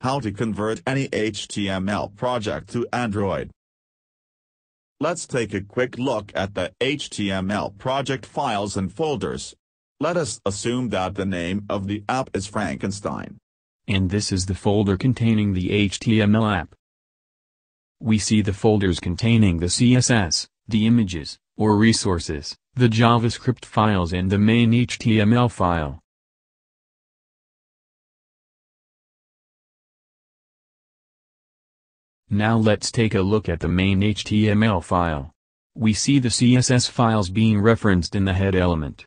How to convert any HTML project to Android. Let's take a quick look at the HTML project files and folders. Let us assume that the name of the app is Frankenstein. And this is the folder containing the HTML app. We see the folders containing the CSS, the images, or resources, the JavaScript files and the main HTML file. Now let's take a look at the main HTML file. We see the CSS files being referenced in the head element.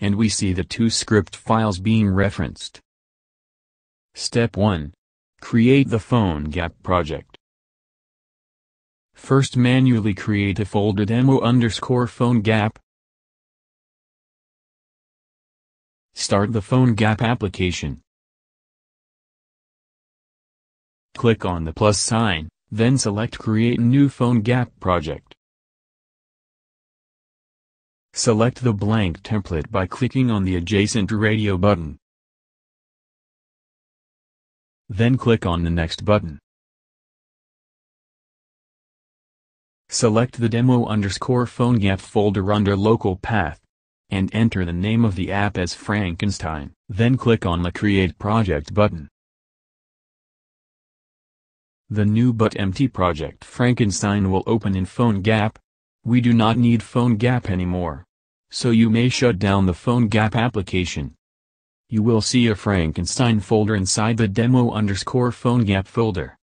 And we see the two script files being referenced. Step 1. Create the PhoneGap project. First manually create a folder demo underscore PhoneGap. Start the PhoneGap application. Click on the plus sign, then select Create New PhoneGap project. Select the blank template by clicking on the adjacent radio button. Then click on the Next button. Select the demo underscore PhoneGap folder under local path. And enter the name of the app as Frankenstein. Then click on the Create Project button. The new but empty project Frankenstein will open in PhoneGap. We do not need PhoneGap anymore. So you may shut down the PhoneGap application. You will see a Frankenstein folder inside the demo underscore PhoneGap folder.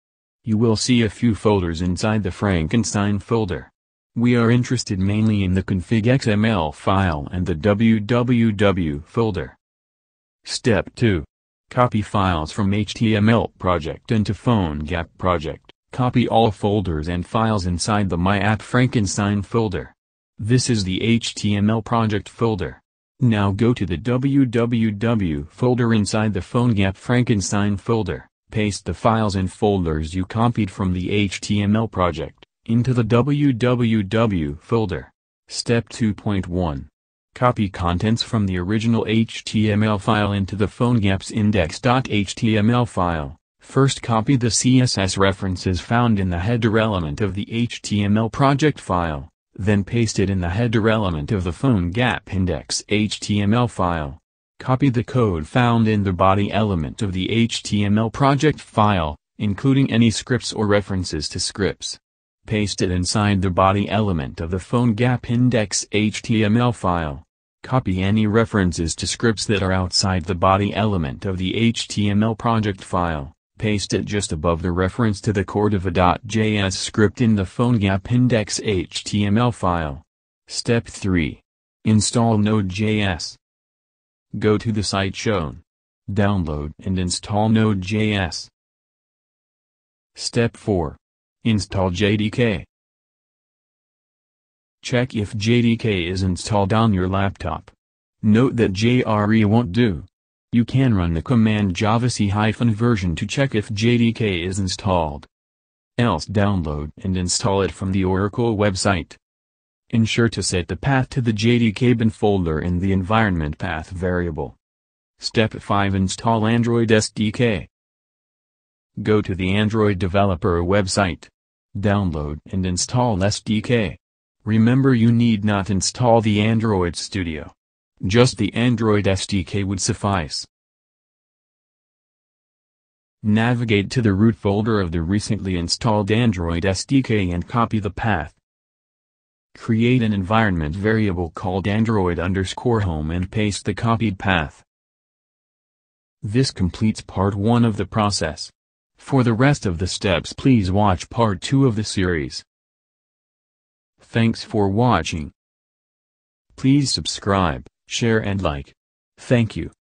You will see a few folders inside the Frankenstein folder. We are interested mainly in the config XML file and the www folder. Step 2. Copy files from HTML project into PhoneGap project. Copy all folders and files inside the My App Frankenstein folder. This is the HTML project folder. Now go to the www folder inside the PhoneGap Frankenstein folder. Paste the files and folders you copied from the HTML project into the www folder. Step 2.1 Copy contents from the original HTML file into the PhoneGap's index.html file. First copy the CSS references found in the header element of the HTML project file, then paste it in the header element of the PhoneGap index.html file. Copy the code found in the body element of the HTML project file, including any scripts or references to scripts. Paste it inside the body element of the PhoneGap index HTML file. Copy any references to scripts that are outside the body element of the HTML project file. Paste it just above the reference to the Cordova.js script in the PhoneGap index HTML file. Step 3. Install Node.js. Go to the site shown. Download and install Node.js. Step 4. Install JDK. Check if JDK is installed on your laptop. Note that JRE won't do. You can run the command javac-version to check if JDK is installed. Else download and install it from the Oracle website. Ensure to set the path to the JDK bin folder in the environment path variable. Step 5 Install Android SDK. Go to the Android developer website. Download and install SDK. Remember you need not install the Android Studio. Just the Android SDK would suffice. Navigate to the root folder of the recently installed Android SDK and copy the path. Create an environment variable called Android underscore home and paste the copied path. This completes part 1 of the process. For the rest of the steps please watch part 2 of the series. Thanks for watching. Please subscribe, share and like. Thank you.